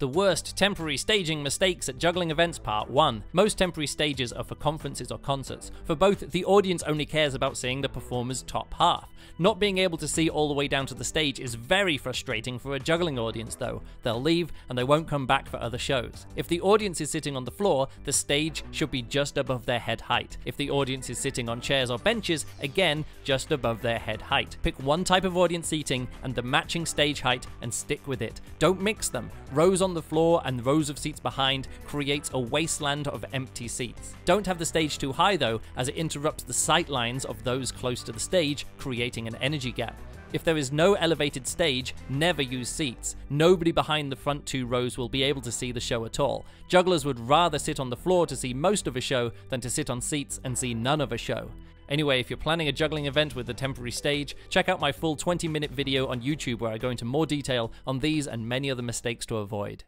The worst temporary staging mistakes at juggling events part 1. Most temporary stages are for conferences or concerts. For both, the audience only cares about seeing the performer's top half. Not being able to see all the way down to the stage is very frustrating for a juggling audience though. They'll leave and they won't come back for other shows. If the audience is sitting on the floor, the stage should be just above their head height. If the audience is sitting on chairs or benches, again, just above their head height. Pick one type of audience seating and the matching stage height and stick with it. Don't mix them. Rows on the floor and rows of seats behind creates a wasteland of empty seats. Don't have the stage too high though, as it interrupts the sight lines of those close to the stage, creating an energy gap. If there is no elevated stage, never use seats. Nobody behind the front two rows will be able to see the show at all. Jugglers would rather sit on the floor to see most of a show than to sit on seats and see none of a show. Anyway, if you're planning a juggling event with a temporary stage, check out my full 20 minute video on YouTube where I go into more detail on these and many other mistakes to avoid.